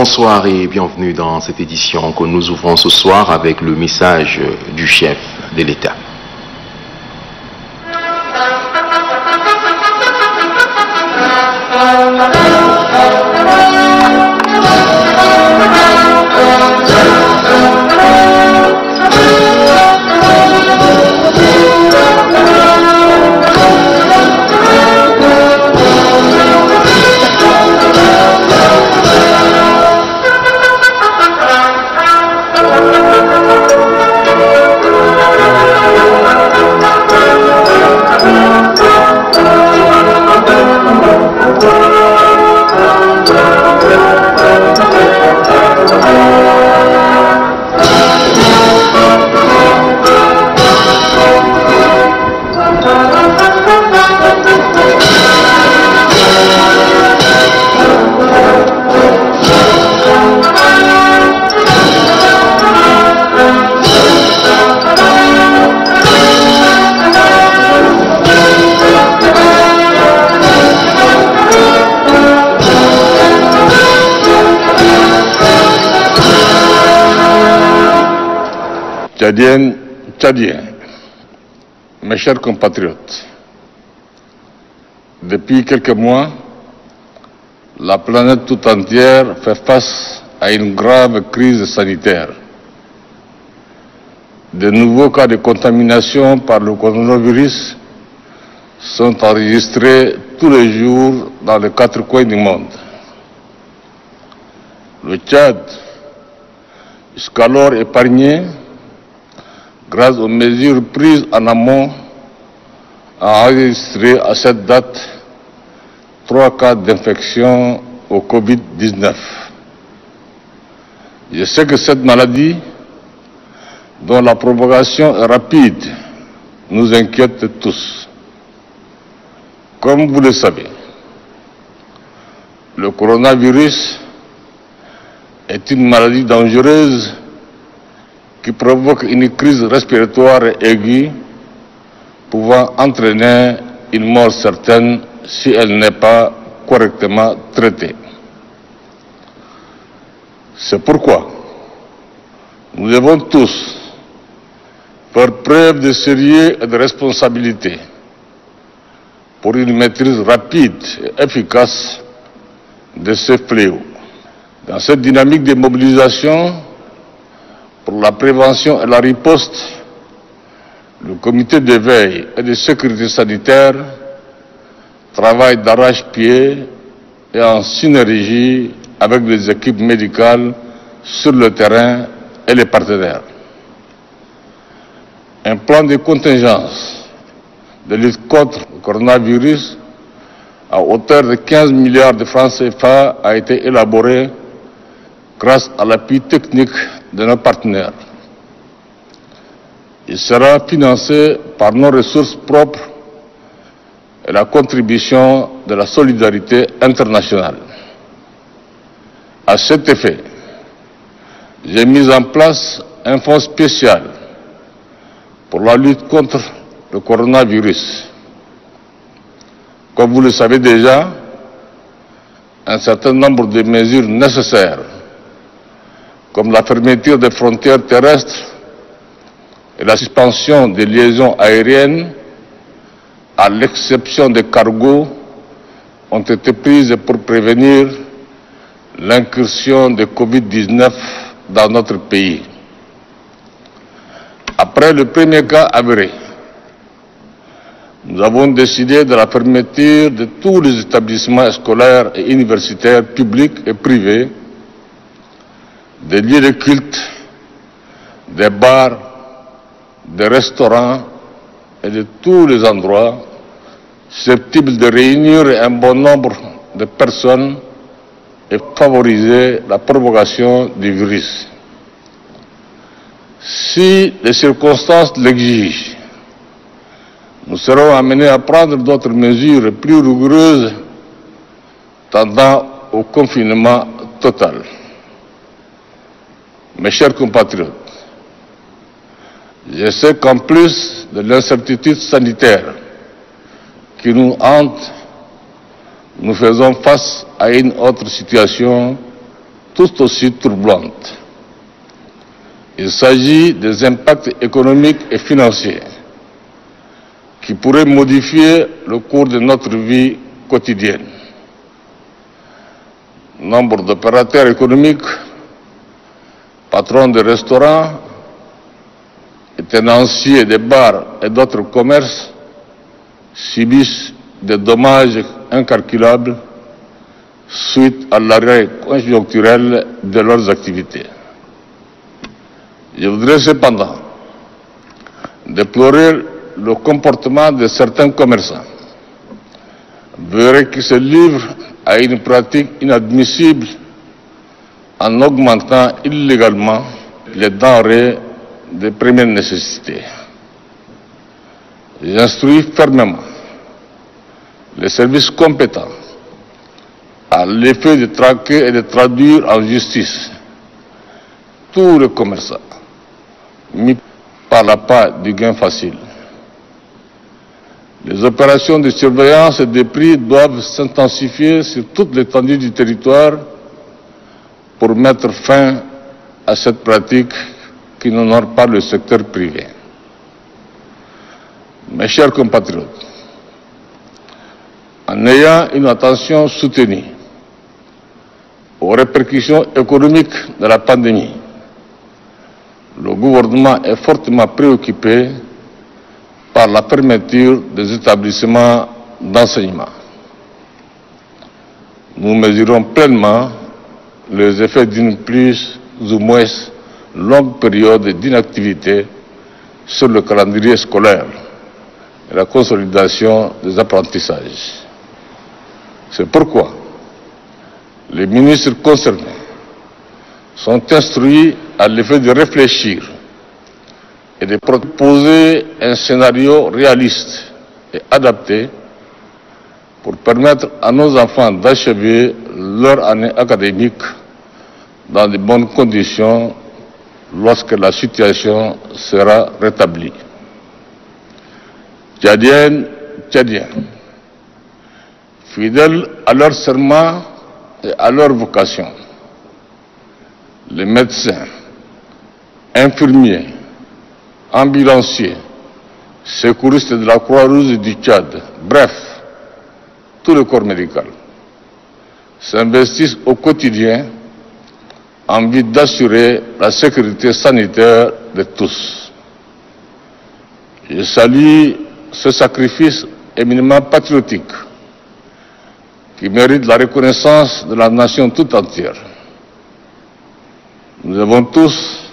Bonsoir et bienvenue dans cette édition que nous ouvrons ce soir avec le message du chef de l'État. Tchadiennes, Tchadiens, mes chers compatriotes, depuis quelques mois, la planète tout entière fait face à une grave crise sanitaire. De nouveaux cas de contamination par le coronavirus sont enregistrés tous les jours dans les quatre coins du monde. Le Tchad, jusqu'alors épargné, grâce aux mesures prises en amont, a enregistré à cette date trois cas d'infection au Covid-19. Je sais que cette maladie, dont la propagation est rapide, nous inquiète tous. Comme vous le savez, le coronavirus est une maladie dangereuse qui provoque une crise respiratoire aiguë pouvant entraîner une mort certaine si elle n'est pas correctement traitée. C'est pourquoi nous devons tous faire preuve de sérieux et de responsabilité pour une maîtrise rapide et efficace de ce fléau. Dans cette dynamique de mobilisation, pour la prévention et la riposte, le comité de veille et de sécurité sanitaire travaille d'arrache-pied et en synergie avec les équipes médicales sur le terrain et les partenaires. Un plan de contingence de lutte contre le coronavirus à hauteur de 15 milliards de francs CFA a été élaboré grâce à l'appui technique de nos partenaires. Il sera financé par nos ressources propres et la contribution de la solidarité internationale. À cet effet, j'ai mis en place un fonds spécial pour la lutte contre le coronavirus. Comme vous le savez déjà, un certain nombre de mesures nécessaires comme la fermeture des frontières terrestres et la suspension des liaisons aériennes, à l'exception des cargos, ont été prises pour prévenir l'incursion de Covid-19 dans notre pays. Après le premier cas avéré, nous avons décidé de la fermeture de tous les établissements scolaires et universitaires publics et privés des lieux de culte, des bars, des restaurants et de tous les endroits susceptibles de réunir un bon nombre de personnes et favoriser la propagation du virus. Si les circonstances l'exigent, nous serons amenés à prendre d'autres mesures plus rigoureuses tendant au confinement total. Mes chers compatriotes, je sais qu'en plus de l'incertitude sanitaire qui nous hante, nous faisons face à une autre situation tout aussi troublante. Il s'agit des impacts économiques et financiers qui pourraient modifier le cours de notre vie quotidienne. Nombre d'opérateurs économiques, patrons de restaurants, tenanciers des bars et d'autres commerces subissent des dommages incalculables suite à l'arrêt conjoncturel de leurs activités. Je voudrais cependant déplorer le comportement de certains commerçants, verrez qui se livrent à une pratique inadmissible en augmentant illégalement les denrées de première nécessité. J'instruis fermement les services compétents à l'effet de traquer et de traduire en justice tous les commerçants mis par la part du gain facile. Les opérations de surveillance et de prix doivent s'intensifier sur toute l'étendue du territoire pour mettre fin à cette pratique qui n'honore pas le secteur privé. Mes chers compatriotes, en ayant une attention soutenue aux répercussions économiques de la pandémie, le gouvernement est fortement préoccupé par la fermeture des établissements d'enseignement. Nous mesurons pleinement les effets d'une plus ou moins longue période d'inactivité sur le calendrier scolaire et la consolidation des apprentissages. C'est pourquoi les ministres concernés sont instruits à l'effet de réfléchir et de proposer un scénario réaliste et adapté pour permettre à nos enfants d'achever leur année académique dans de bonnes conditions lorsque la situation sera rétablie. Tchadiennes, Tchadiens, fidèles à leur serment et à leur vocation, les médecins, infirmiers, ambulanciers, secouristes de la Croix-Rouge du Tchad, bref, tout le corps médical, s'investissent au quotidien en vue d'assurer la sécurité sanitaire de tous. Je salue ce sacrifice éminemment patriotique qui mérite la reconnaissance de la nation tout entière. Nous devons tous,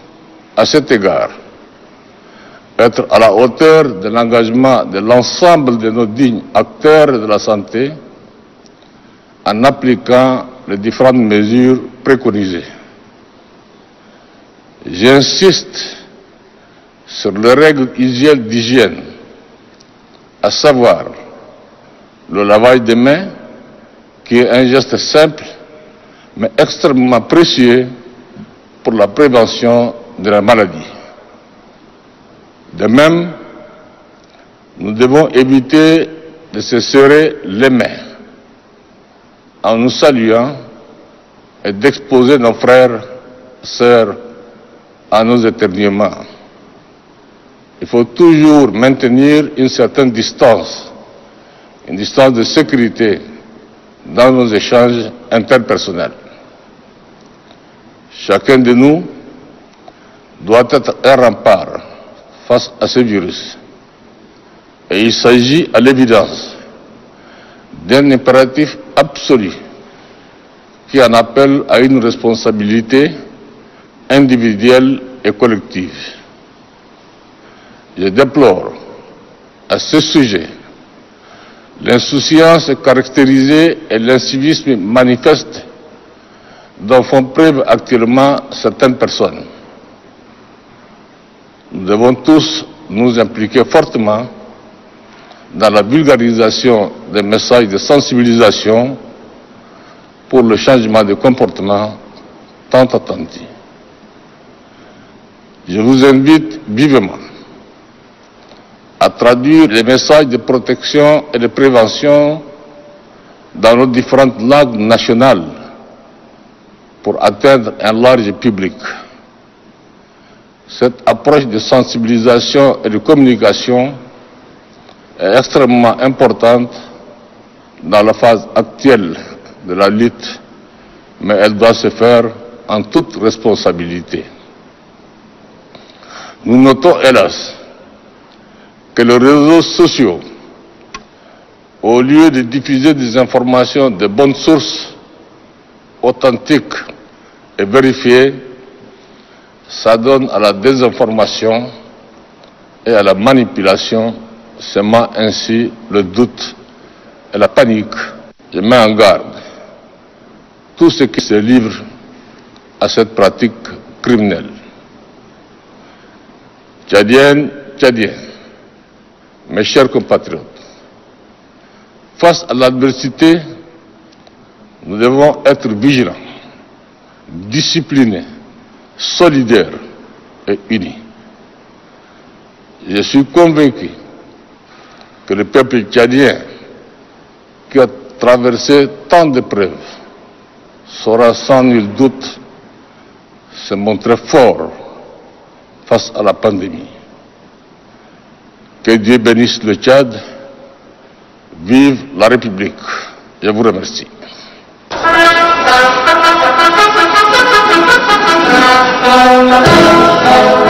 à cet égard, être à la hauteur de l'engagement de l'ensemble de nos dignes acteurs de la santé en appliquant les différentes mesures préconisées. J'insiste sur les règles d'hygiène, à savoir le lavage des mains, qui est un geste simple mais extrêmement précieux pour la prévention de la maladie. De même, nous devons éviter de se serrer les mains en nous saluant et d'exposer nos frères, sœurs à nos éternuements. Il faut toujours maintenir une certaine distance, une distance de sécurité dans nos échanges interpersonnels. Chacun de nous doit être un rempart face à ce virus. Et il s'agit à l'évidence d'un impératif absolu qui en appelle à une responsabilité individuelle et collective. Je déplore à ce sujet l'insouciance caractérisée et l'incivisme manifeste dont font preuve actuellement certaines personnes. nous devons tous nous impliquer fortement dans la vulgarisation des messages de sensibilisation pour le changement de comportement tant attendu. Je vous invite vivement à traduire les messages de protection et de prévention dans nos différentes langues nationales pour atteindre un large public. Cette approche de sensibilisation et de communication est extrêmement importante dans la phase actuelle de la lutte, mais elle doit se faire en toute responsabilité. Nous notons, hélas, que les réseaux sociaux, au lieu de diffuser des informations de bonnes sources, authentiques et vérifiées, s'adonnent à la désinformation et à la manipulation, semant ainsi le doute et la panique. Je mets en garde tous ceux qui se livrent à cette pratique criminelle. Tchadiennes, Tchadiens, mes chers compatriotes, face à l'adversité, nous devons être vigilants, disciplinés, solidaires et unis. Je suis convaincu que le peuple tchadien, qui a traversé tant d'épreuves, saura sans nul doute se montrer fort face à la pandémie. Que Dieu bénisse le Tchad. Vive la République. Je vous remercie.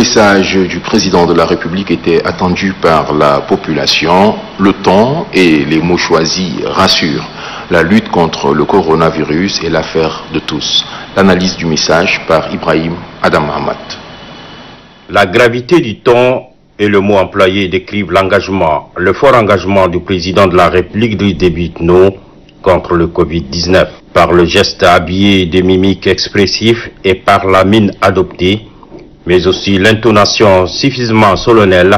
message du président de la République était attendu par la population. Le ton et les mots choisis rassurent. La lutte contre le coronavirus est l'affaire de tous. L'analyse du message par Ibrahim Adam Ahmad. La gravité du ton et le mot employé décrivent l'engagement, le fort engagement du président de la République de Débitno contre le Covid-19. Par le geste habillé de mimiques expressifs et par la mine adoptée, mais aussi l'intonation suffisamment solennelle,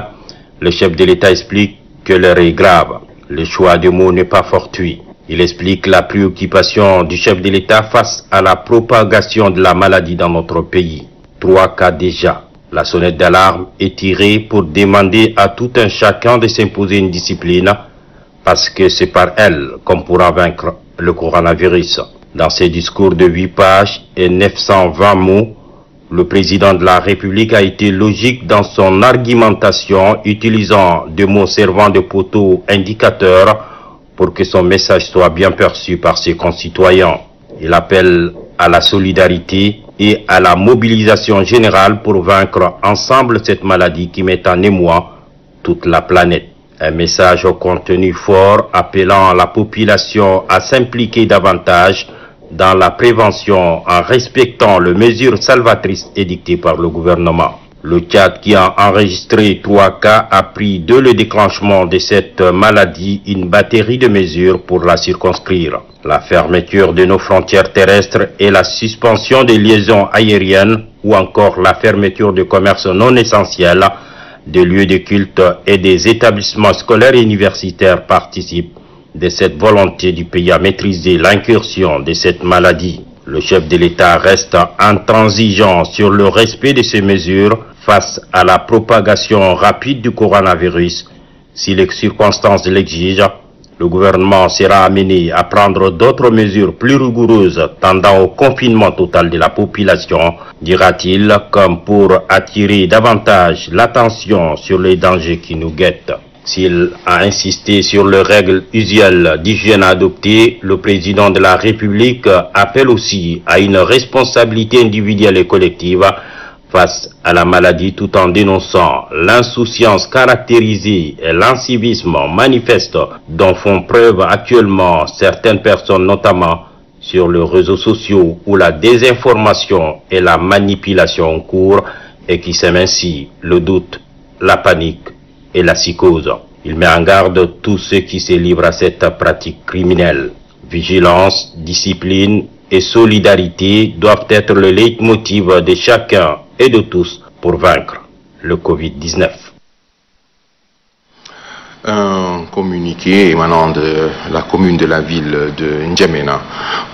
le chef de l'État explique que l'heure est grave. Le choix des mots n'est pas fortuit. Il explique la préoccupation du chef de l'État face à la propagation de la maladie dans notre pays. Trois cas déjà. La sonnette d'alarme est tirée pour demander à tout un chacun de s'imposer une discipline parce que c'est par elle qu'on pourra vaincre le coronavirus. Dans ses discours de 8 pages et 920 mots, le président de la République a été logique dans son argumentation, utilisant des mots servant de poteau indicateur pour que son message soit bien perçu par ses concitoyens. Il appelle à la solidarité et à la mobilisation générale pour vaincre ensemble cette maladie qui met en émoi toute la planète. Un message au contenu fort appelant la population à s'impliquer davantage dans la prévention en respectant les mesures salvatrices édictées par le gouvernement. Le Tchad qui a enregistré trois cas a pris dès le déclenchement de cette maladie une batterie de mesures pour la circonscrire. La fermeture de nos frontières terrestres et la suspension des liaisons aériennes ou encore la fermeture de commerces non essentiels, des lieux de culte et des établissements scolaires et universitaires participent de cette volonté du pays à maîtriser l'incursion de cette maladie. Le chef de l'État reste intransigeant sur le respect de ces mesures face à la propagation rapide du coronavirus. Si les circonstances l'exigent, le gouvernement sera amené à prendre d'autres mesures plus rigoureuses tendant au confinement total de la population, dira-t-il, comme pour attirer davantage l'attention sur les dangers qui nous guettent. S'il a insisté sur les règles usuelles d'hygiène adoptées, le président de la République appelle aussi à une responsabilité individuelle et collective face à la maladie tout en dénonçant l'insouciance caractérisée et l'incivisme manifeste dont font preuve actuellement certaines personnes, notamment sur les réseaux sociaux où la désinformation et la manipulation courent et qui sème ainsi le doute, la panique et la psychose. Il met en garde tous ceux qui se livrent à cette pratique criminelle. Vigilance, discipline et solidarité doivent être le leitmotiv de chacun et de tous pour vaincre le Covid-19. Un communiqué émanant de la commune de la ville de N'Djamena,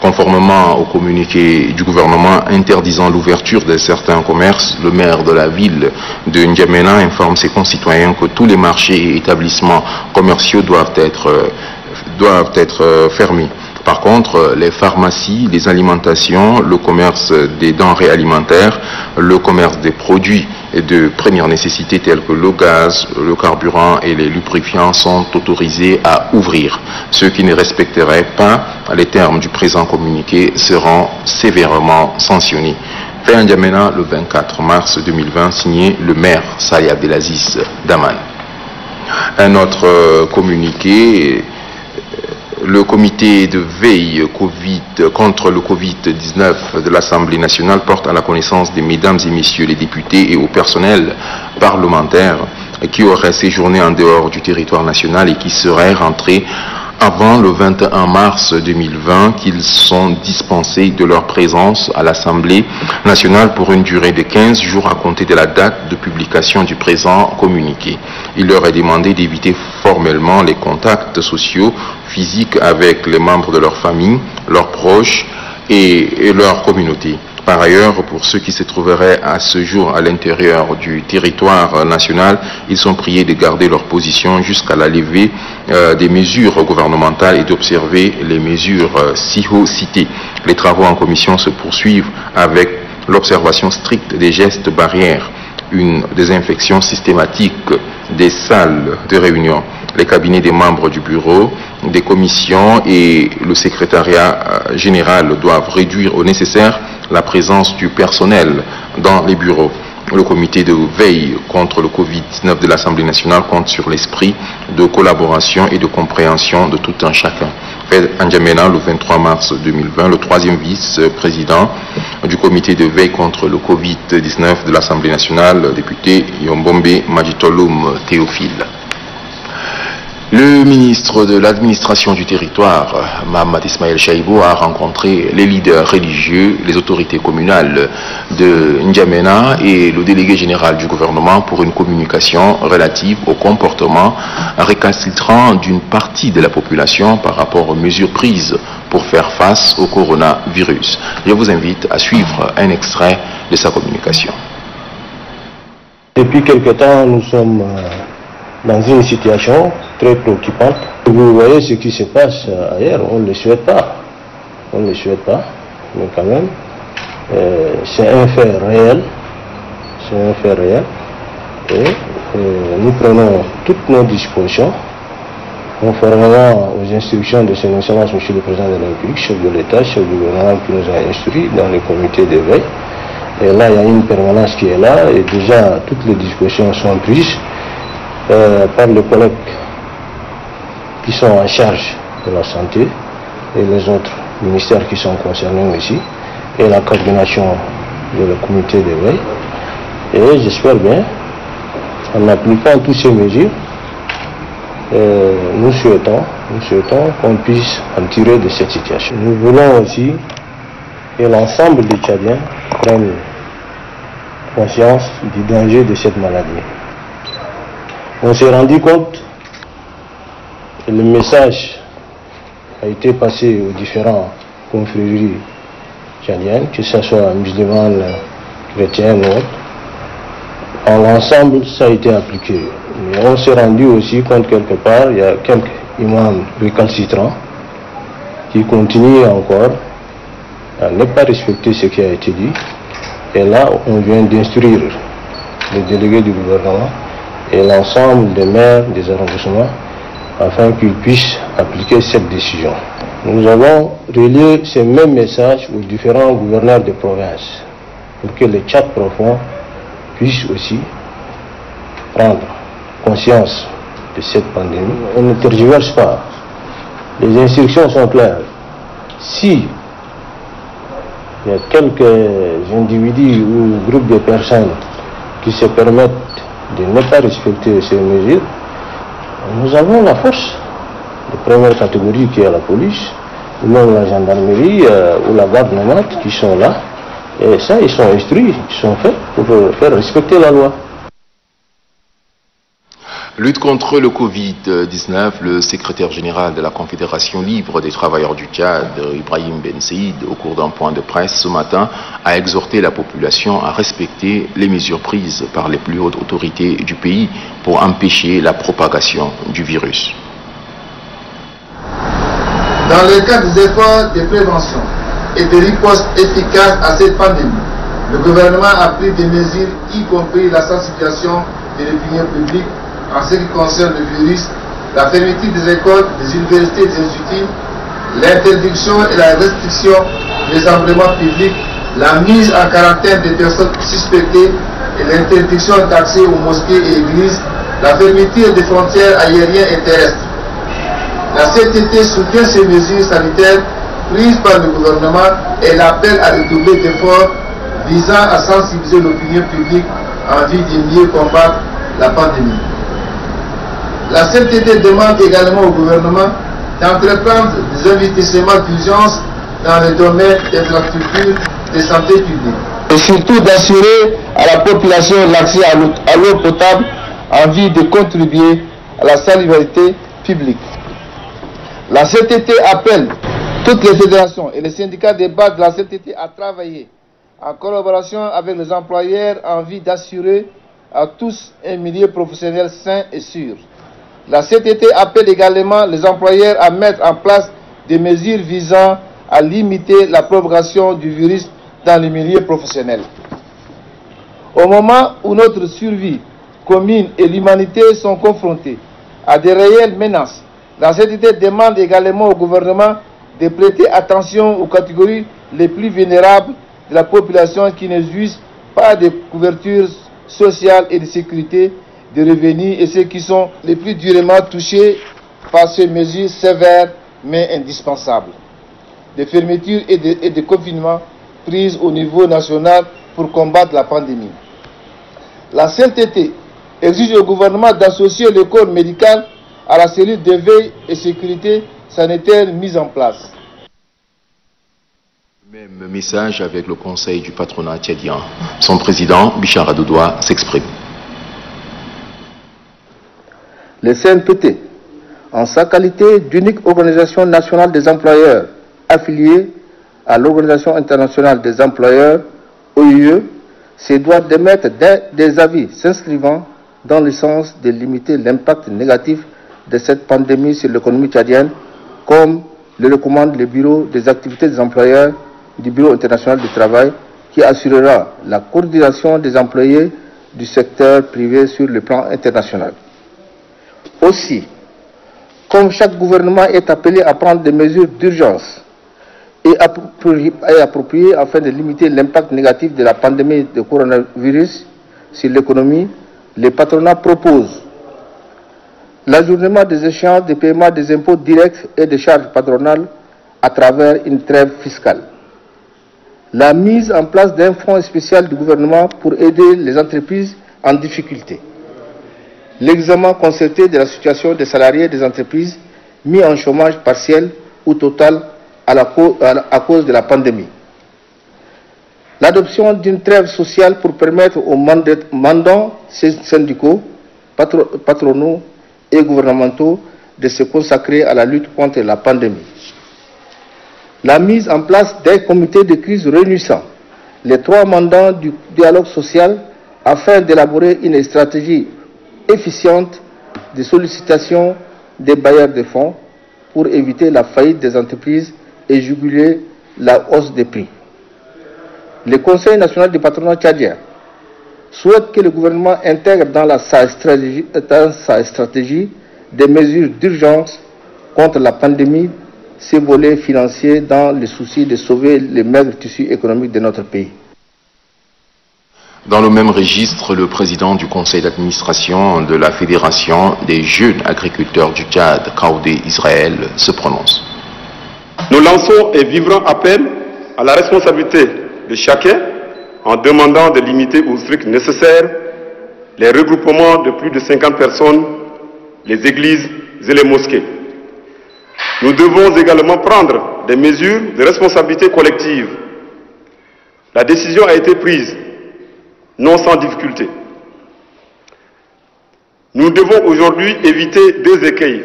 conformément au communiqué du gouvernement interdisant l'ouverture de certains commerces, le maire de la ville de N'Djamena informe ses concitoyens que tous les marchés et établissements commerciaux doivent être, doivent être fermés. Par contre, les pharmacies, les alimentations, le commerce des denrées alimentaires, le commerce des produits de première nécessité tels que le gaz, le carburant et les lubrifiants sont autorisés à ouvrir. Ceux qui ne respecteraient pas les termes du présent communiqué seront sévèrement sanctionnés. Fait N'Djamena le 24 mars 2020, signé le maire Saya Abdelaziz Daman. Un autre communiqué le comité de veille COVID, contre le Covid-19 de l'Assemblée nationale porte à la connaissance des mesdames et messieurs les députés et au personnel parlementaire qui auraient séjourné en dehors du territoire national et qui seraient rentrés avant le 21 mars 2020 qu'ils sont dispensés de leur présence à l'Assemblée nationale pour une durée de 15 jours à compter de la date de publication du présent communiqué. Il leur est demandé d'éviter formellement les contacts sociaux physiques avec les membres de leur famille, leurs proches et, leur communauté. Par ailleurs, pour ceux qui se trouveraient à ce jour à l'intérieur du territoire national, ils sont priés de garder leur position jusqu'à la levée euh, des mesures gouvernementales et d'observer les mesures euh, haut citées. Les travaux en commission se poursuivent avec l'observation stricte des gestes barrières, une désinfection systématique des salles de réunion, les cabinets des membres du bureau, des commissions et le secrétariat général doivent réduire au nécessaire la présence du personnel dans les bureaux. Le comité de veille contre le Covid-19 de l'Assemblée nationale compte sur l'esprit de collaboration et de compréhension de tout un chacun. Fait N'Djamena, le 23 mars 2020, le troisième vice-président du comité de veille contre le Covid-19 de l'Assemblée nationale, le député Yombombe Majitolum Théophile. Le ministre de l'administration du territoire, Mohamed Ismaël Chaïbo, a rencontré les leaders religieux, les autorités communales de N'Djamena et le délégué général du gouvernement pour une communication relative au comportement récalcitrant d'une partie de la population par rapport aux mesures prises pour faire face au coronavirus. Je vous invite à suivre un extrait de sa communication. Depuis quelque temps, nous sommes dans une situation très préoccupante. Vous voyez ce qui se passe ailleurs, on ne le souhaite pas. On ne le souhaite pas, mais quand même, euh, c'est un fait réel. C'est un fait réel. Et euh, nous prenons toutes nos dispositions conformément aux instructions de son excellence Monsieur le Président de la République, chef de l'État, chef du gouvernement qui nous a instruits dans le comité de veille. Et là, il y a une permanence qui est là et déjà toutes les dispositions sont prises euh, par les collègues qui sont en charge de la santé et les autres ministères qui sont concernés aussi, et la coordination de le comité de veille. Et j'espère bien, en appliquant toutes ces mesures, euh, nous souhaitons, nous souhaitons qu'on puisse en tirer de cette situation. Nous voulons aussi que l'ensemble des Tchadiens prennent conscience du danger de cette maladie. On s'est rendu compte que le message a été passé aux différents confréries tchadiennes, que ce soit musulmanes, chrétiennes ou autres. En l'ensemble, ça a été appliqué. Mais on s'est rendu aussi compte quelque part, il y a quelques imams récalcitrants qui continuent encore à ne pas respecter ce qui a été dit. Et là, on vient d'instruire les délégués du gouvernement et l'ensemble des maires des arrondissements afin qu'ils puissent appliquer cette décision. Nous avons relié ces mêmes messages aux différents gouverneurs de province pour que les Tchad profonds puissent aussi prendre conscience de cette pandémie. On ne tergiverse pas. Les instructions sont claires. Si il y a quelques individus ou groupes de personnes qui se permettent de ne pas respecter ces mesures, nous avons la force de première catégorie qui est la police, ou même la gendarmerie euh, ou la garde nomade qui sont là. Et ça, ils sont instruits, ils sont faits pour faire respecter la loi. Lutte contre le Covid-19, le secrétaire général de la Confédération libre des travailleurs du Tchad, Ibrahim Ben Saïd, au cours d'un point de presse ce matin, a exhorté la population à respecter les mesures prises par les plus hautes autorités du pays pour empêcher la propagation du virus. Dans le cadre des efforts de prévention et de riposte efficace à cette pandémie, le gouvernement a pris des mesures, y compris la sensibilisation de l'opinion publique en ce qui concerne le virus, la fermeture des écoles, des universités et des instituts, l'interdiction et la restriction des rassemblements publics, la mise en quarantaine des personnes suspectées et l'interdiction d'accès aux mosquées et églises, la fermeture des frontières aériennes et terrestres. La CTT soutient ces mesures sanitaires prises par le gouvernement et l'appelle à redoubler d'efforts visant à sensibiliser l'opinion publique en vue de mieux combattre la pandémie. La CTT demande également au gouvernement d'entreprendre des investissements d'urgence dans le domaine des infrastructures de santé publique. Et surtout d'assurer à la population l'accès à l'eau potable en vue de contribuer à la salubrité publique. La CTT appelle toutes les fédérations et les syndicats de base de la CTT à travailler en collaboration avec les employeurs en vue d'assurer à tous un milieu professionnel sain et sûr. La CTT appelle également les employeurs à mettre en place des mesures visant à limiter la propagation du virus dans les milieux professionnels. Au moment où notre survie commune et l'humanité sont confrontées à des réelles menaces, la CTT demande également au gouvernement de prêter attention aux catégories les plus vulnérables de la population qui ne jouissent pas de couverture sociale et de sécurité de revenus et ceux qui sont les plus durement touchés par ces mesures sévères mais indispensables de fermeture et de, et de confinement prises au niveau national pour combattre la pandémie. La CNTT exige au gouvernement d'associer le corps médical à la cellule de veille et sécurité sanitaire mise en place. Même message avec le conseil du patronat tchadien. Son président, Bichar Adoudoua, s'exprime. Le CNPT, en sa qualité d'unique organisation nationale des employeurs affiliée à l'Organisation internationale des employeurs, OIE, se doit d'émettre des, des avis s'inscrivant dans le sens de limiter l'impact négatif de cette pandémie sur l'économie tchadienne, comme le recommande le Bureau des activités des employeurs du Bureau international du travail, qui assurera la coordination des employés du secteur privé sur le plan international. Aussi, comme chaque gouvernement est appelé à prendre des mesures d'urgence et appropriées afin de limiter l'impact négatif de la pandémie de coronavirus sur l'économie, les patronats proposent l'ajournement des échéances de paiement des impôts directs et des charges patronales à travers une trêve fiscale. La mise en place d'un fonds spécial du gouvernement pour aider les entreprises en difficulté. L'examen concerté de la situation des salariés des entreprises mis en chômage partiel ou total à, la, cause de la pandémie. L'adoption d'une trêve sociale pour permettre aux mandants syndicaux, patronaux et gouvernementaux de se consacrer à la lutte contre la pandémie. la mise en place d'un comité de crise réunissant les trois mandats du dialogue social afin d'élaborer une stratégie efficiente de sollicitation des bailleurs de fonds pour éviter la faillite des entreprises et juguler la hausse des prix. Le Conseil national du patronat tchadien souhaite que le gouvernement intègre dans, sa, stratégie, dans sa stratégie des mesures d'urgence contre la pandémie, ces volets financiers dans le souci de sauver le maigre tissu économique de notre pays. Dans le même registre, le président du conseil d'administration de la Fédération des jeunes agriculteurs du Tchad, Kaoudé Israël, se prononce. Nous lançons et vivrons appel à la responsabilité de chacun en demandant de limiter au strict nécessaire les regroupements de plus de 50 personnes, les églises et les mosquées. Nous devons également prendre des mesures de responsabilité collective. La décision a été prise, non sans difficulté. Nous devons aujourd'hui éviter deux écueils.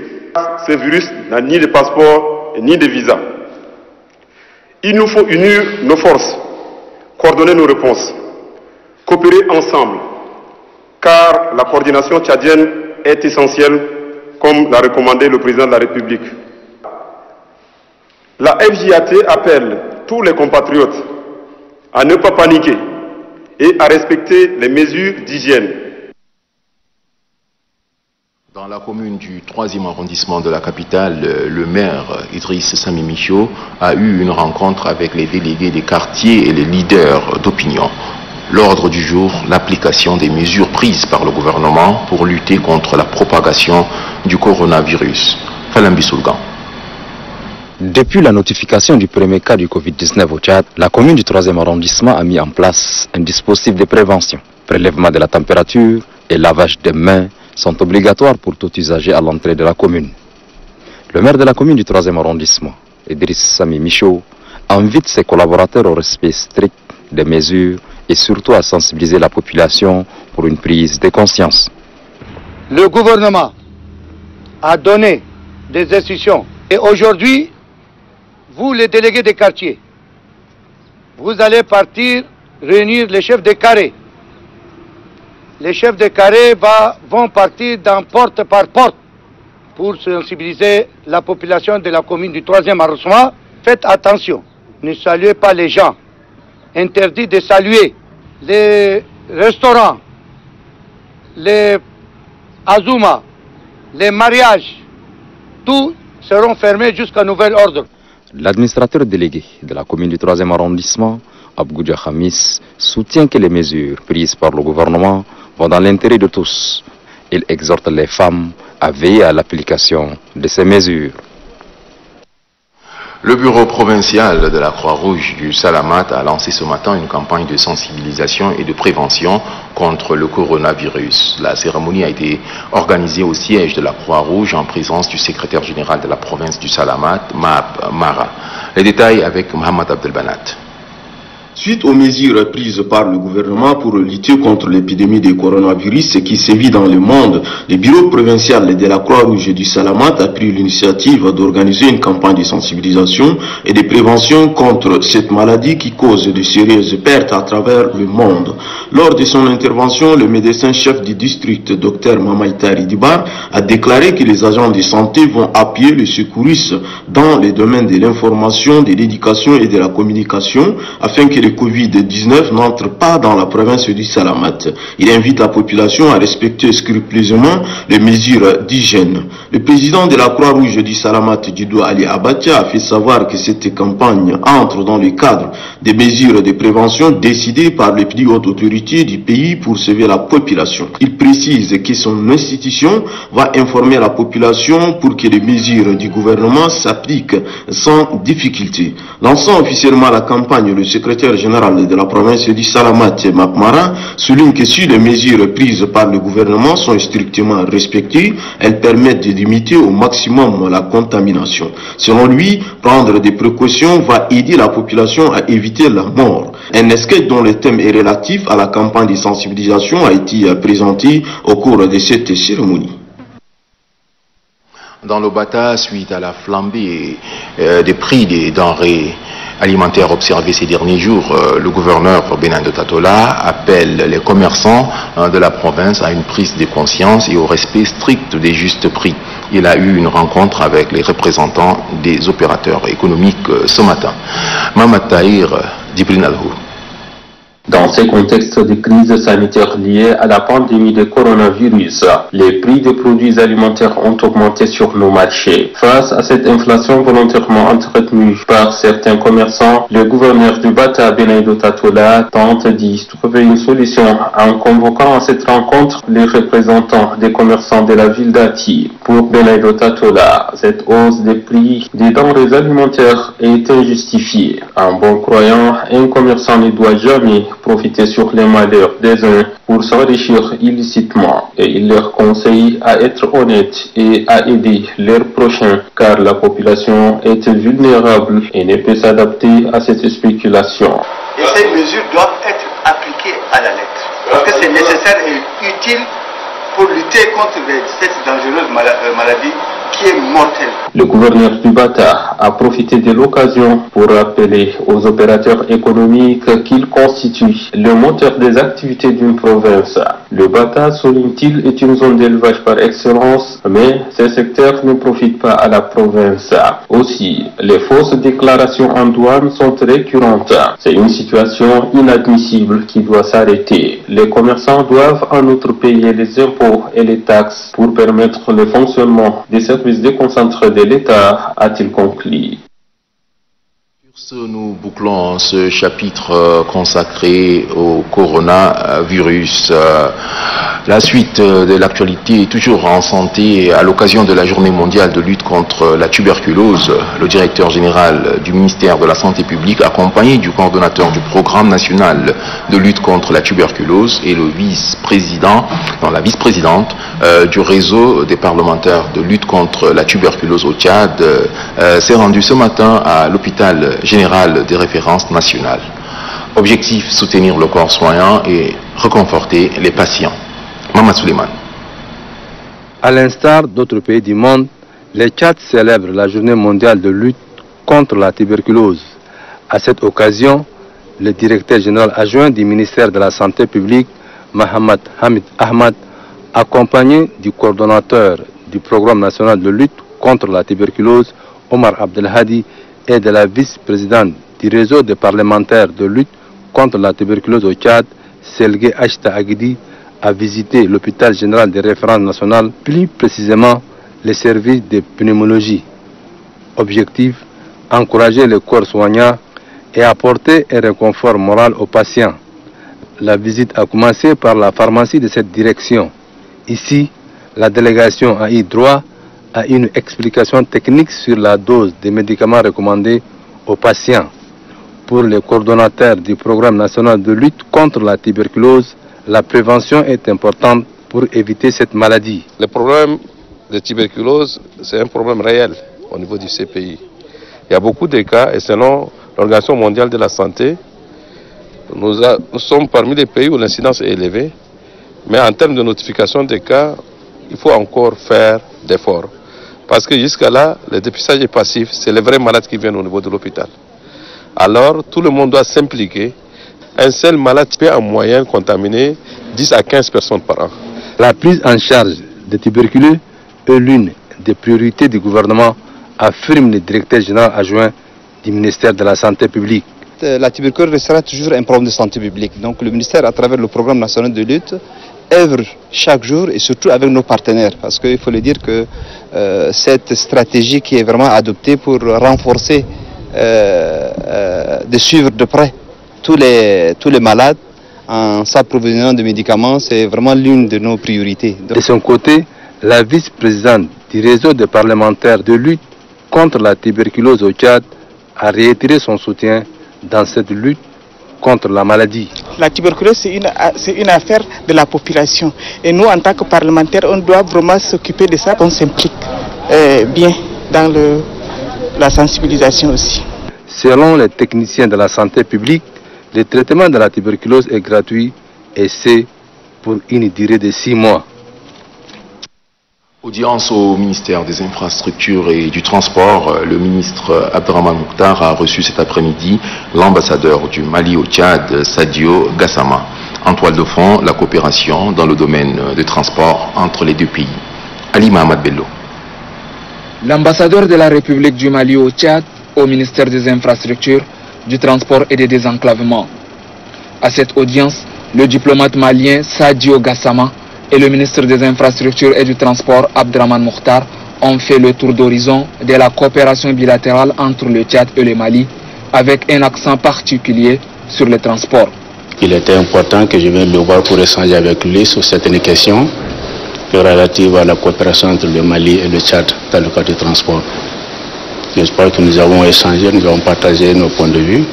Ce virus n'a ni de passeport ni de visa. Il nous faut unir nos forces, coordonner nos réponses, coopérer ensemble, car la coordination tchadienne est essentielle, comme l'a recommandé le président de la République. La FJAT appelle tous les compatriotes à ne pas paniquer et à respecter les mesures d'hygiène. Dans la commune du 3e arrondissement de la capitale, le maire Idriss Sami Michaud a eu une rencontre avec les délégués des quartiers et les leaders d'opinion. L'ordre du jour, l'application des mesures prises par le gouvernement pour lutter contre la propagation du coronavirus. Falambi Soulgan. Depuis la notification du premier cas du Covid-19 au Tchad, la commune du 3e arrondissement a mis en place un dispositif de prévention. Prélèvement de la température et lavage des mains sont obligatoires pour tout usager à l'entrée de la commune. Le maire de la commune du 3e arrondissement, Idriss Sami Michaud, invite ses collaborateurs au respect strict des mesures et surtout à sensibiliser la population pour une prise de conscience. Le gouvernement a donné des instructions et aujourd'hui, vous les délégués des quartiers, vous allez partir réunir les chefs de carré. Les chefs de carré va, vont partir dans porte par porte pour sensibiliser la population de la commune du 3e arrondissement. Faites attention, ne saluez pas les gens. Interdit de saluer les restaurants, les azumas, les mariages, tous seront fermés jusqu'à nouvel ordre. L'administrateur délégué de la commune du 3e arrondissement, Abgoudia Khamis, soutient que les mesures prises par le gouvernement vont dans l'intérêt de tous. Il exhorte les femmes à veiller à l'application de ces mesures. Le bureau provincial de la Croix-Rouge du Salamat a lancé ce matin une campagne de sensibilisation et de prévention contre le coronavirus. La cérémonie a été organisée au siège de la Croix-Rouge en présence du secrétaire général de la province du Salamat, Maab Mara. Les détails avec Mohamed Abdelbanat. Suite aux mesures prises par le gouvernement pour lutter contre l'épidémie de coronavirus qui sévit dans le monde, le bureau provincial de la Croix-Rouge du Salamat a pris l'initiative d'organiser une campagne de sensibilisation et de prévention contre cette maladie qui cause de sérieuses pertes à travers le monde. Lors de son intervention, le médecin-chef du district, Dr Mamaïtari Dibar, a déclaré que les agents de santé vont appuyer les secouristes dans les domaines de l'information, de l'éducation et de la communication afin que le Covid-19 n'entre pas dans la province du Salamat. Il invite la population à respecter scrupuleusement les mesures d'hygiène. Le président de la Croix-Rouge du Salamat, Didou Ali Abatia, a fait savoir que cette campagne entre dans le cadre des mesures de prévention décidées par les plus hautes autorités du pays pour sauver la population. Il précise que son institution va informer la population pour que les mesures du gouvernement s'appliquent sans difficulté. Lançant officiellement la campagne, le secrétaire général de la province du Salamat, Mapmara, souligne que si les mesures prises par le gouvernement sont strictement respectées, elles permettent de limiter au maximum la contamination. Selon lui, prendre des précautions va aider la population à éviter la mort. Un sketch dont le thème est relatif à la campagne de sensibilisation a été présenté au cours de cette cérémonie. Dans le Bata, suite à la flambée euh, des prix des denrées alimentaires observés ces derniers jours, euh, le gouverneur Benin de Tatola appelle les commerçants hein, de la province à une prise de conscience et au respect strict des justes prix. Il a eu une rencontre avec les représentants des opérateurs économiques euh, ce matin. Mamad Tahir. Dans ce contexte de crise sanitaire liée à la pandémie de coronavirus, les prix des produits alimentaires ont augmenté sur nos marchés. Face à cette inflation volontairement entretenue par certains commerçants, le gouverneur du Bata, Benaido Tatola, tente d'y trouver une solution en convoquant à cette rencontre les représentants des commerçants de la ville d'Ati. Pour Benaido Tatola, cette hausse des prix des denrées alimentaires est injustifiée. En bon croyant, un commerçant ne doit jamais profiter sur les malheurs des uns pour s'enrichir illicitement et il leur conseille à être honnêtes et à aider leurs prochains car la population est vulnérable et ne peut s'adapter à cette spéculation. Et ces mesures doivent être appliquées à la lettre parce que c'est nécessaire et utile pour lutter contre cette dangereuse maladie qui est mortelle. Le gouverneur du Bata a profité de l'occasion pour rappeler aux opérateurs économiques qu'ils constituent le moteur des activités d'une province. Le Bata, souligne-t-il, est une zone d'élevage par excellence, mais ce secteur ne profite pas à la province. Aussi, les fausses déclarations en douane sont récurrentes. C'est une situation inadmissible qui doit s'arrêter. Les commerçants doivent en outre payer les impôts et les taxes pour permettre le fonctionnement des services déconcentrés de l'État, a-t-il conclu. Nous bouclons ce chapitre euh, consacré au coronavirus. Euh, la suite euh, de l'actualité est toujours en santé. À l'occasion de la journée mondiale de lutte contre la tuberculose, le directeur général du ministère de la Santé publique, accompagné du coordonnateur du programme national de lutte contre la tuberculose et le vice-président, non, la vice-présidente du réseau des parlementaires de lutte contre la tuberculose au Tchad, s'est rendu ce matin à l'hôpital général des références nationales. Objectif, soutenir le corps soignant et reconforter les patients. Mamad Suleiman. À l'instar d'autres pays du monde, les Tchad célèbrent la journée mondiale de lutte contre la tuberculose. À cette occasion, le directeur général adjoint du ministère de la Santé publique, Mohamed Hamid Ahmad, accompagné du coordonnateur du programme national de lutte contre la tuberculose, Omar Abdelhadi, et de la vice-présidente du réseau des parlementaires de lutte contre la tuberculose au Tchad, Selge Ashta Agidi, a visité l'hôpital général des références nationales, plus précisément les services de pneumologie. Objectif, encourager le corps soignant et apporter un réconfort moral aux patients. La visite a commencé par la pharmacie de cette direction. Ici, la délégation a eu droit à une explication technique sur la dose des médicaments recommandés aux patients. Pour les coordonnateurs du programme national de lutte contre la tuberculose, la prévention est importante pour éviter cette maladie. Le problème de tuberculose, c'est un problème réel au niveau du CPI. Il y a beaucoup de cas et selon l'Organisation mondiale de la santé, nous, sommes parmi les pays où l'incidence est élevée, mais en termes de notification des cas, il faut encore faire d'efforts. Parce que jusqu'à là, le dépistage est passif, c'est les vrais malades qui viennent au niveau de l'hôpital. Alors, tout le monde doit s'impliquer. Un seul malade peut en moyenne contaminer 10 à 15 personnes par an. La prise en charge des tuberculeux est l'une des priorités du gouvernement, affirme le directeur général adjoint du ministère de la Santé publique. La tuberculose restera toujours un problème de santé publique. Donc le ministère, à travers le programme national de lutte, œuvre chaque jour et surtout avec nos partenaires. Parce qu'il faut le dire que euh, cette stratégie qui est vraiment adoptée pour renforcer, euh, euh, de suivre de près tous les, tous les malades en s'approvisionnant de médicaments, c'est vraiment l'une de nos priorités. De son côté, la vice-présidente du réseau des parlementaires de lutte contre la tuberculose au Tchad a réitéré son soutien dans cette lutte contre la maladie. La tuberculose, c'est une, une, affaire de la population. Et nous, en tant que parlementaires, on doit vraiment s'occuper de ça, qu'on s'implique euh, bien dans le, la sensibilisation aussi. Selon les techniciens de la santé publique, le traitement de la tuberculose est gratuit et c'est pour une durée de six mois. Audience au ministère des Infrastructures et du Transport, le ministre Abdraman Mouktar a reçu cet après-midi l'ambassadeur du Mali au Tchad, Sadio Gassama. En toile de fond, la coopération dans le domaine des transports entre les deux pays. Ali Mohamed Bello. L'ambassadeur de la République du Mali au Tchad, au ministère des Infrastructures, du Transport et des Désenclavements. À cette audience, le diplomate malien Sadio Gassama et le ministre des Infrastructures et du Transport Abdraman Mokhtar ont fait le tour d'horizon de la coopération bilatérale entre le Tchad et le Mali avec un accent particulier sur le transport. Il était important que je vienne le voir pour échanger avec lui sur certaines questions relatives à la coopération entre le Mali et le Tchad dans le cadre du transport. J'espère que nous avons échangé, nous avons partagé nos points de vue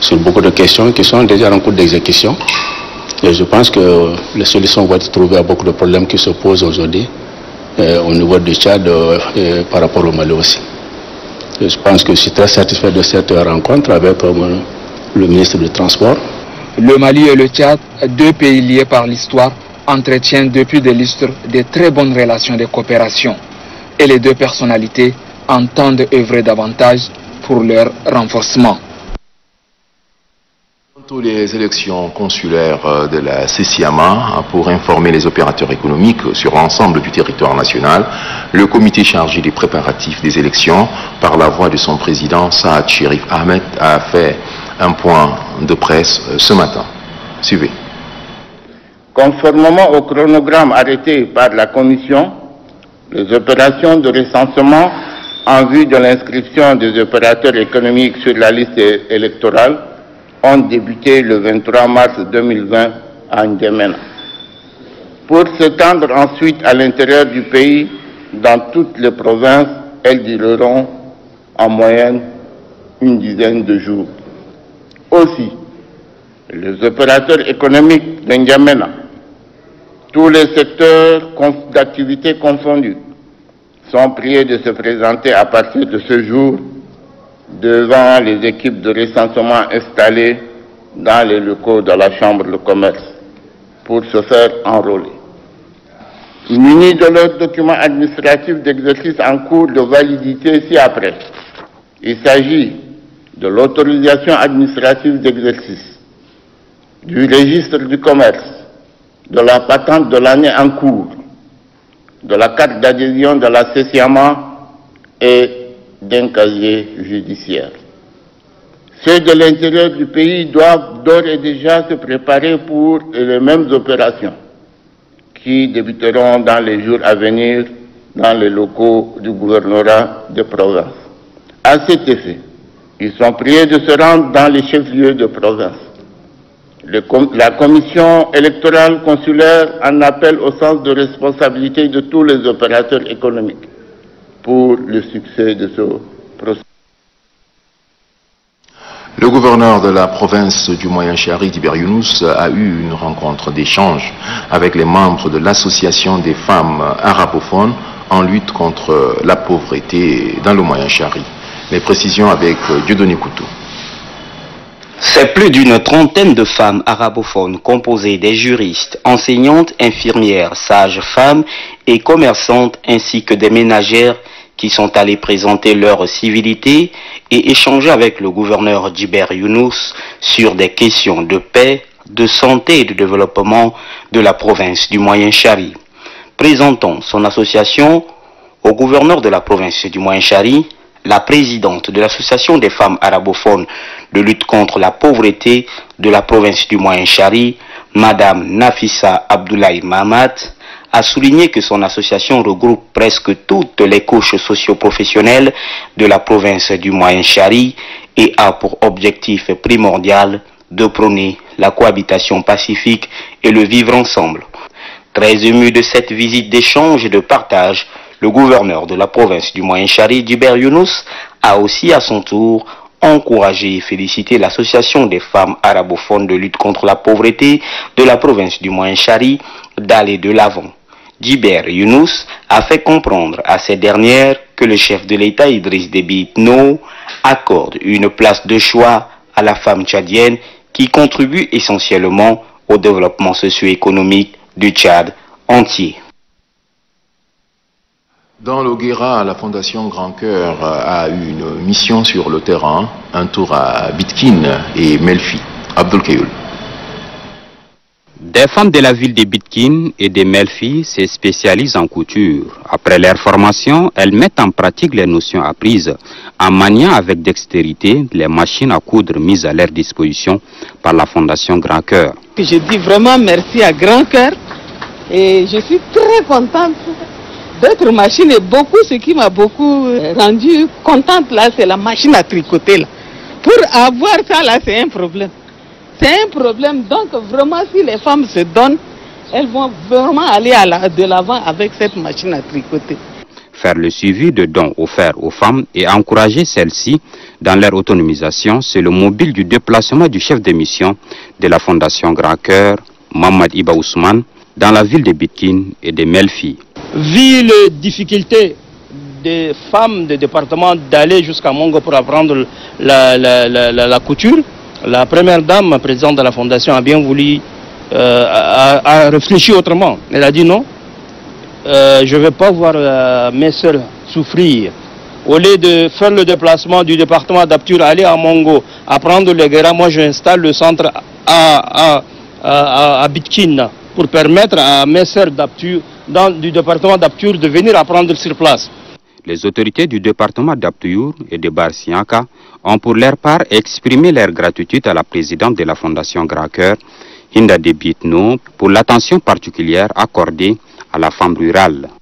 sur beaucoup de questions qui sont déjà en cours d'exécution. Et je pense que les solutions vont être trouvées à beaucoup de problèmes qui se posent aujourd'hui euh, au niveau du Tchad euh, par rapport au Mali aussi. Je pense que je suis très satisfait de cette rencontre avec euh, le ministre du Transport. Le Mali et le Tchad, deux pays liés par l'histoire, entretiennent depuis des lustres de très bonnes relations de coopération. Et les deux personnalités entendent œuvrer davantage pour leur renforcement. Toutes les élections consulaires de la CCAMA pour informer les opérateurs économiques sur l'ensemble du territoire national, le comité chargé des préparatifs des élections, par la voix de son président Saad Sherif Ahmed, a fait un point de presse ce matin. Suivez. Conformément au chronogramme arrêté par la Commission, les opérations de recensement en vue de l'inscription des opérateurs économiques sur la liste électorale ont débuté le 23 mars 2020 à N'Djamena. Pour s'étendre ensuite à l'intérieur du pays, dans toutes les provinces, elles dureront en moyenne une dizaine de jours. Aussi, les opérateurs économiques de N'Djamena, tous les secteurs d'activité confondus, sont priés de se présenter à partir de ce jour devant les équipes de recensement installées dans les locaux de la Chambre de commerce pour se faire enrôler. Munis de leurs documents administratifs d'exercice en cours de validité ci-après, il s'agit de l'autorisation administrative d'exercice, du registre du commerce, de la patente de l'année en cours, de la carte d'adhésion de la et d'un casier judiciaire. Ceux de l'intérieur du pays doivent d'ores et déjà se préparer pour les mêmes opérations qui débuteront dans les jours à venir dans les locaux du gouvernorat de province. À cet effet, ils sont priés de se rendre dans les chefs-lieux de province. La commission électorale consulaire en appelle au sens de responsabilité de tous les opérateurs économiques pour le succès de ce processus. Le gouverneur de la province du Moyen-Chari, Diber Younous, a eu une rencontre d'échange avec les membres de l'association des femmes arabophones en lutte contre la pauvreté dans le Moyen-Chari. Les précisions avec Dieudonné Coutou. C'est plus d'une trentaine de femmes arabophones composées des juristes, enseignantes, infirmières, sages-femmes et commerçantes ainsi que des ménagères qui sont allées présenter leur civilité et échanger avec le gouverneur Djiber Younous sur des questions de paix, de santé et de développement de la province du Moyen-Chari. Présentant son association au gouverneur de la province du Moyen-Chari, la présidente de l'association des femmes arabophones de lutte contre la pauvreté de la province du Moyen-Chari, Madame Nafissa Abdoulaye Mahamat, a souligné que son association regroupe presque toutes les couches socio-professionnelles de la province du Moyen-Chari et a pour objectif primordial de prôner la cohabitation pacifique et le vivre ensemble. Très ému de cette visite d'échange et de partage, le gouverneur de la province du Moyen-Chari, Duber Younous, a aussi à son tour encouragé et félicité l'association des femmes arabophones de lutte contre la pauvreté de la province du Moyen-Chari d'aller de l'avant. Djiber Younous a fait comprendre à ces dernières que le chef de l'État Idriss Déby Itno accorde une place de choix à la femme tchadienne qui contribue essentiellement au développement socio-économique du Tchad entier. Dans l'Oguera, la Fondation Grand Cœur a eu une mission sur le terrain, un tour à Bitkin et Melfi. Abdul Kayoul. Des femmes de la ville de Bitkin et de Melfi se spécialisent en couture. Après leur formation, elles mettent en pratique les notions apprises en maniant avec dextérité les machines à coudre mises à leur disposition par la Fondation Grand Cœur. Je dis vraiment merci à Grand Cœur et je suis très contente d'être machine et beaucoup, ce qui m'a beaucoup rendu contente là, c'est la machine à tricoter là. Pour avoir ça là, c'est un problème. C'est un problème. Donc vraiment, si les femmes se donnent, elles vont vraiment aller à la, de l'avant avec cette machine à tricoter. Faire le suivi de dons offerts aux femmes et encourager celles-ci dans leur autonomisation, c'est le mobile du déplacement du chef de mission de la Fondation Grand Cœur, Mamad Iba Ousmane, dans la ville de Bitkin et de Melfi. Vu les difficultés des femmes des départements d'aller jusqu'à Mongo pour apprendre la, couture, la première dame, présidente de la fondation, a bien voulu, euh, a, réfléchi autrement. Elle a dit non, euh, je ne vais pas voir euh, mes soeurs souffrir. Au lieu de faire le déplacement du département d'Apture, aller à Mongo, apprendre le guerra, moi j'installe le centre à, à, à Bitkin pour permettre à mes sœurs du département d'Apture, de venir apprendre sur place. Les autorités du département d'Apture et de Barsianka ont pour leur part exprimé leur gratitude à la présidente de la Fondation Grand Cœur, Hinda Debitno, pour l'attention particulière accordée à la femme rurale.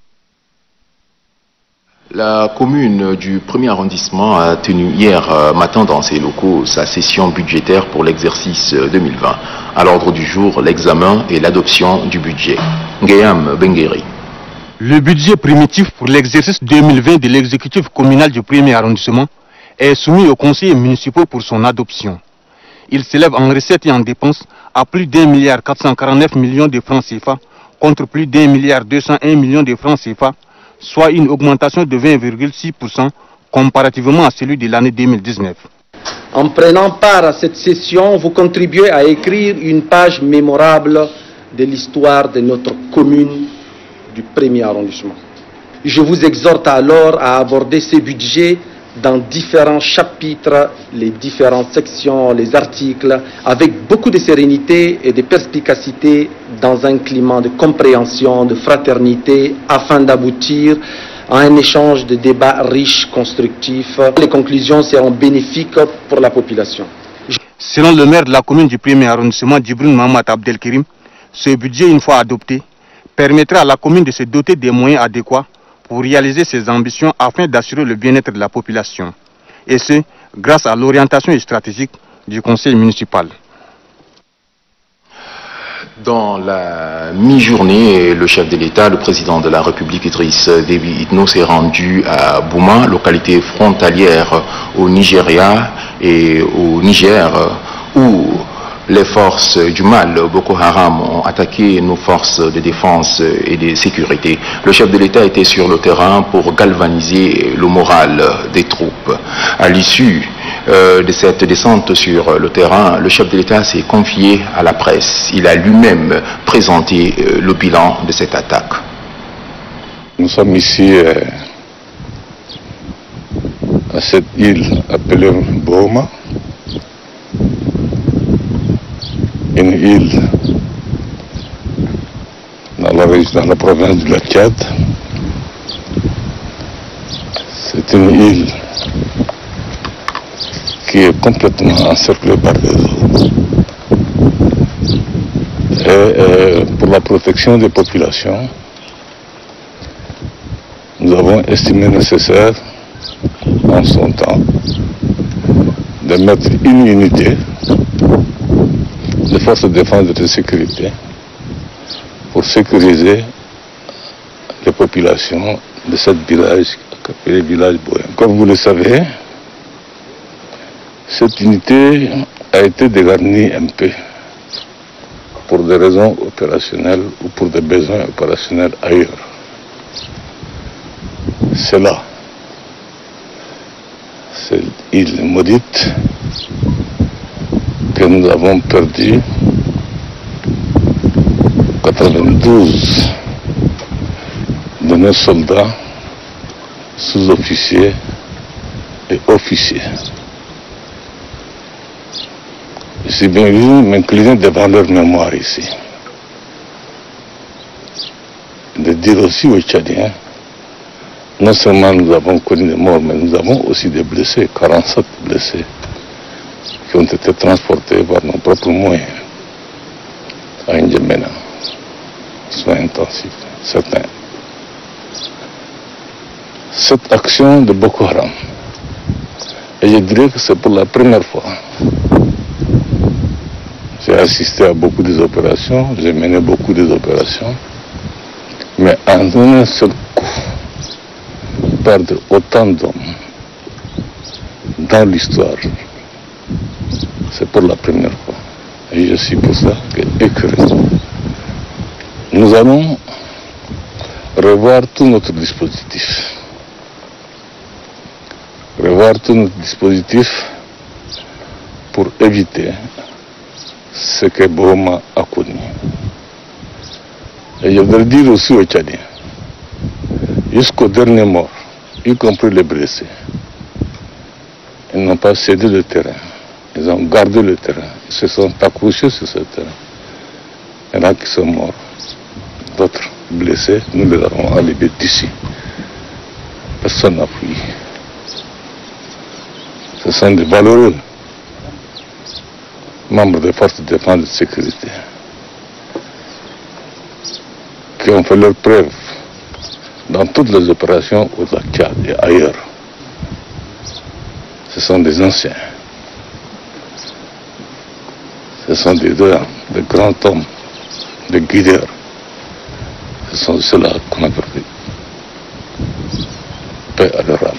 La commune du premier arrondissement a tenu hier matin dans ses locaux sa session budgétaire pour l'exercice 2020. À l'ordre du jour, l'examen et l'adoption du budget. Ngayam Bengueri. Le budget primitif pour l'exercice 2020 de l'exécutif communal du premier arrondissement est soumis aux conseillers municipaux pour son adoption. Il s'élève en recettes et en dépenses à plus d'un milliard 449 millions de francs CFA contre plus d'un milliard 201 millions de francs CFA, soit une augmentation de 20,6% comparativement à celui de l'année 2019. En prenant part à cette session, vous contribuez à écrire une page mémorable de l'histoire de notre commune du premier arrondissement. Je vous exhorte alors à aborder ce budget dans différents chapitres, les différentes sections, les articles, avec beaucoup de sérénité et de perspicacité dans un climat de compréhension, de fraternité, afin d'aboutir à un échange de débats riches, constructifs. Les conclusions seront bénéfiques pour la population. Selon le maire de la commune du premier arrondissement, Djibril Mahmoud Abdelkirim, ce budget, une fois adopté, permettra à la commune de se doter des moyens adéquats pour réaliser ses ambitions afin d'assurer le bien-être de la population. Et ce, grâce à l'orientation stratégique du conseil municipal. Dans la mi-journée, le chef de l'État, le président de la République Idriss Déby Itno s'est rendu à Bouma, localité frontalière au Nigeria et au Niger, où les forces du mal, Boko Haram, ont attaqué nos forces de défense et de sécurité. Le chef de l'État était sur le terrain pour galvaniser le moral des troupes. À l'issue euh, de cette descente sur le terrain, le chef de l'État s'est confié à la presse. Il a lui-même présenté euh, le bilan de cette attaque. Nous sommes ici euh, à cette île appelée Boma. Dans la, la province de la Tchad. C'est une île qui est complètement encerclée par des eaux. Et euh, pour la protection des populations, nous avons estimé nécessaire en son temps de mettre une unité de forces de défense et de sécurité pour sécuriser les populations de ce village appelé village bohème. Comme vous le savez, cette unité a été dégarnie un peu pour des raisons opérationnelles ou pour des besoins opérationnels ailleurs. C'est là, cette île maudite, que nous avons perdu 92 de nos soldats sous-officiers et officiers. Je suis bien venu m'incliner devant leur mémoire ici. De dire aussi aux Tchadiens, non seulement nous avons connu des morts, mais nous avons aussi des blessés, 47 blessés, qui ont été transportés par nos propres moyens à N'Djamena, soins intensifs, certains. Cette action de Boko Haram, et je dirais que c'est pour la première fois. J'ai assisté à beaucoup des opérations, j'ai mené beaucoup des opérations, mais en un seul coup, perdre autant d'hommes dans l'histoire, c'est pour la première fois. Et je suis pour ça écrit. Nous allons revoir tout notre dispositif. Revoir tout notre dispositif pour éviter ce que Boma a connu. Et je voudrais dire aussi aux Tchadiens, jusqu'au dernier mort, y compris les blessés, ils n'ont pas cédé le terrain. Ils ont gardé le terrain. Ils se sont accrochés sur ce terrain. Il y en a qui sont morts. D'autres blessés, nous les avons enlevés d'ici. Personne n'a fui. Ce sont des valeureux membres des forces de défense et de sécurité qui ont fait leur preuve dans toutes les opérations au Tchad et ailleurs. Ce sont des anciens. Ce sont des, des grands hommes, des guideurs. Ce sont ceux-là qu'on a perdu. Paix à leur âme.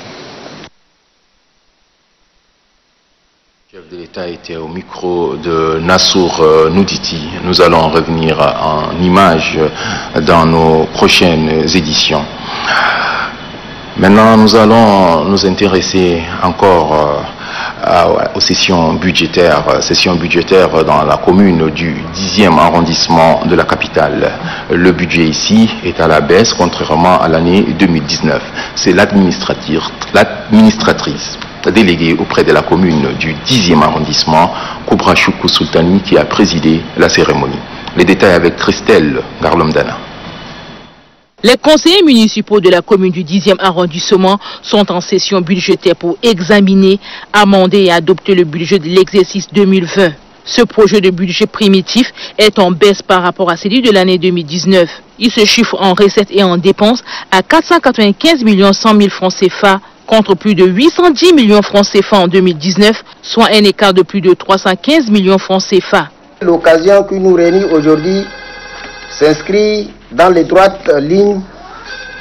Le chef de l'État était au micro de Nassour euh, Nouditi. Nous allons revenir en images dans nos prochaines éditions. Maintenant, nous allons nous intéresser encore euh, aux sessions budgétaires, euh, sessions budgétaires dans la commune du 10e arrondissement de la capitale. Le budget ici est à la baisse contrairement à l'année 2019. C'est l'administratrice déléguée auprès de la commune du 10e arrondissement, Koubra Choukou Sultani, qui a présidé la cérémonie. Les détails avec Christelle Garlomdana. Les conseillers municipaux de la commune du 10e arrondissement sont en session budgétaire pour examiner, amender et adopter le budget de l'exercice 2020. Ce projet de budget primitif est en baisse par rapport à celui de l'année 2019. Il se chiffre en recettes et en dépenses à 495 millions 100 000 francs CFA contre plus de 810 millions francs CFA en 2019, soit un écart de plus de 315 millions francs CFA. L'occasion qui nous réunit aujourd'hui s'inscrit dans les droites lignes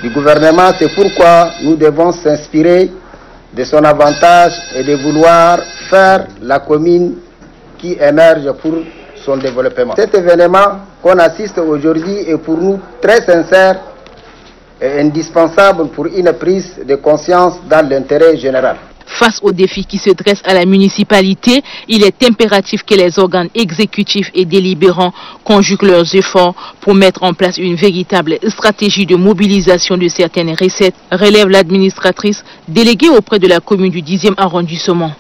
du gouvernement. C'est pourquoi nous devons s'inspirer de son avantage et de vouloir faire la commune qui émerge pour son développement. Cet événement qu'on assiste aujourd'hui est pour nous très sincère et indispensable pour une prise de conscience dans l'intérêt général. Face aux défis qui se dressent à la municipalité, il est impératif que les organes exécutifs et délibérants conjuguent leurs efforts pour mettre en place une véritable stratégie de mobilisation de certaines recettes, relève l'administratrice déléguée auprès de la commune du 10e arrondissement.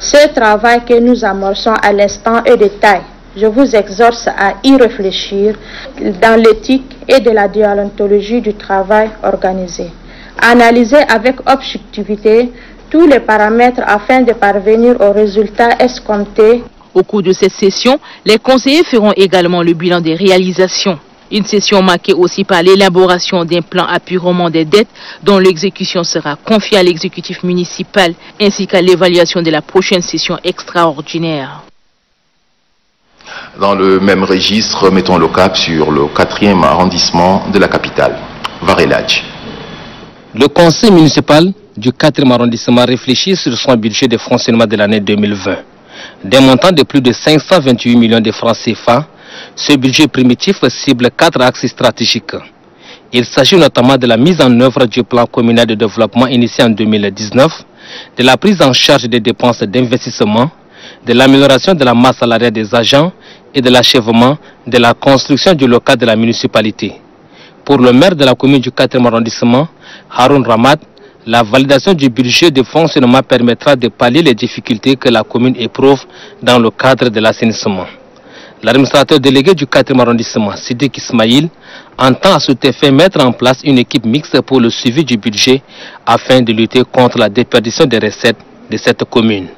Ce travail que nous amorçons à l'instant est de taille. Je vous exhorte à y réfléchir dans l'éthique et de la déontologie du travail organisé. Analyser avec objectivité tous les paramètres afin de parvenir aux résultats escomptés. Au cours de cette session, les conseillers feront également le bilan des réalisations. Une session marquée aussi par l'élaboration d'un plan apurement des dettes dont l'exécution sera confiée à l'exécutif municipal ainsi qu'à l'évaluation de la prochaine session extraordinaire. Dans le même registre, mettons le cap sur le 4e arrondissement de la capitale, Varelage. Le conseil municipal du 4e arrondissement réfléchit sur son budget de fonctionnement de l'année 2020. D'un montant de plus de 528 millions de francs CFA, ce budget primitif cible quatre axes stratégiques. Il s'agit notamment de la mise en œuvre du plan communal de développement initié en 2019, de la prise en charge des dépenses d'investissement, de l'amélioration de la masse salariale des agents et de l'achèvement de la construction du local de la municipalité. Pour le maire de la commune du 4e arrondissement, Haroun Ramad, La validation du budget de fonctionnement permettra de pallier les difficultés que la commune éprouve dans le cadre de l'assainissement. L'administrateur délégué du 4e arrondissement, Sidik Ismail, entend à cet effet mettre en place une équipe mixte pour le suivi du budget afin de lutter contre la déperdition des recettes de cette commune.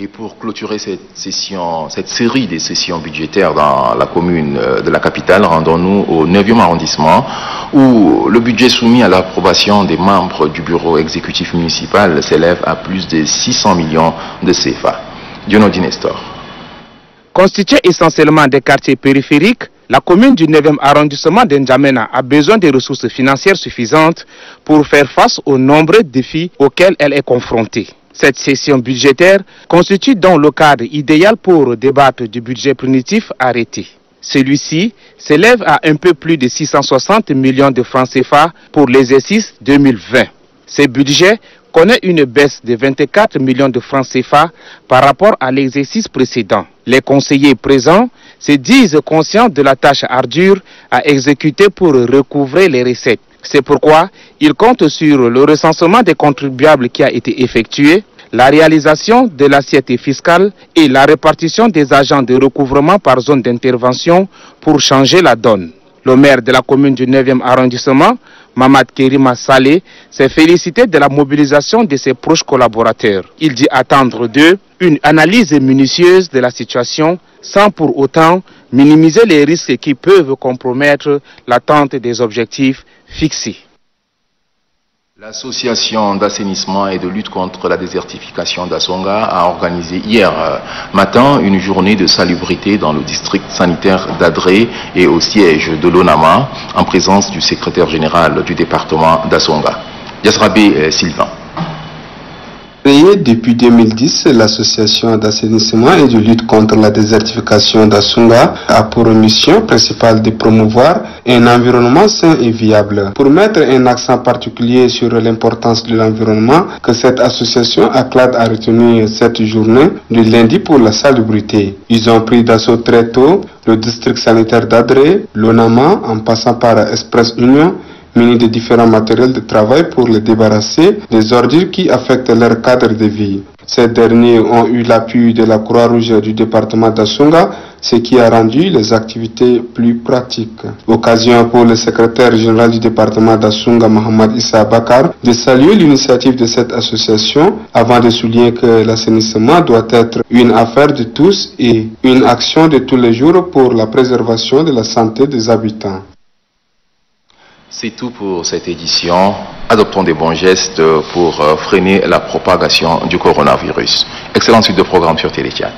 Et pour clôturer cette session, cette série des sessions budgétaires dans la commune euh, de la capitale, rendons-nous au 9e arrondissement où le budget soumis à l'approbation des membres du bureau exécutif municipal s'élève à plus de 600 millions de CFA. Dionodi Nestor. Constituée essentiellement des quartiers périphériques, la commune du 9e arrondissement d'Njamena a besoin de ressources financières suffisantes pour faire face aux nombreux défis auxquels elle est confrontée. Cette session budgétaire constitue donc le cadre idéal pour débattre du budget punitif arrêté. Celui-ci s'élève à un peu plus de 660 millions de francs CFA pour l'exercice 2020. Ce budget connaît une baisse de 24 millions de francs CFA par rapport à l'exercice précédent. Les conseillers présents se disent conscients de la tâche ardue à exécuter pour recouvrer les recettes. C'est pourquoi ils comptent sur le recensement des contribuables qui a été effectué, la réalisation de l'assiette fiscale et la répartition des agents de recouvrement par zone d'intervention pour changer la donne. Le maire de la commune du 9e arrondissement, Mamad Kerima Saleh, s'est félicité de la mobilisation de ses proches collaborateurs. Il dit attendre d'eux une analyse minutieuse de la situation sans pour autant minimiser les risques qui peuvent compromettre l'attente des objectifs fixés. L'association d'assainissement et de lutte contre la désertification d'Asonga a organisé hier euh, matin une journée de salubrité dans le district sanitaire d'Adré et au siège de l'ONAMA en présence du secrétaire général du département d'Asonga. Yasrabe euh, Sylvain. Créée depuis 2010, l'association d'assainissement et de lutte contre la désertification d'Asunga a pour mission principale de promouvoir un environnement sain et viable. Pour mettre un accent particulier sur l'importance de l'environnement, que cette association acclade à retenir cette journée du lundi pour la salubrité. Ils ont pris d'assaut très tôt le district sanitaire d'Adré, l'ONAMA, en passant par Express Union, munis de différents matériels de travail pour les débarrasser des ordures qui affectent leur cadre de vie. Ces derniers ont eu l'appui de la Croix-Rouge du département d'Assunga, ce qui a rendu les activités plus pratiques. Occasion pour le secrétaire général du département d'Assunga, Mohamed Issa Bakar, de saluer l'initiative de cette association avant de souligner que l'assainissement doit être une affaire de tous et une action de tous les jours pour la préservation de la santé des habitants. C'est tout pour cette édition. Adoptons des bons gestes pour freiner la propagation du coronavirus. Excellente suite de programme sur Téléchat.